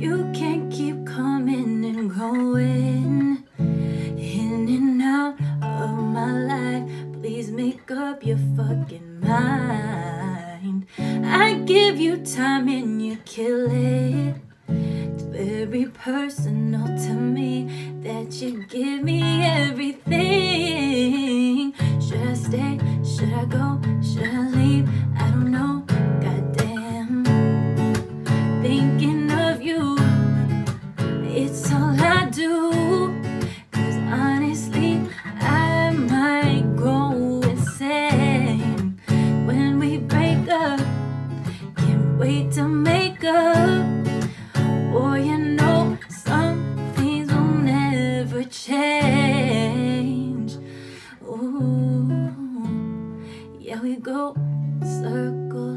You can't keep coming and going in and out of my life. Please make up your fucking mind. I give you time and you kill it. It's very personal to me It's all I do. Cause honestly I might go insane When we break up. Can't wait to make up. Or you know Some things will never change. Ooh. Yeah we go circle.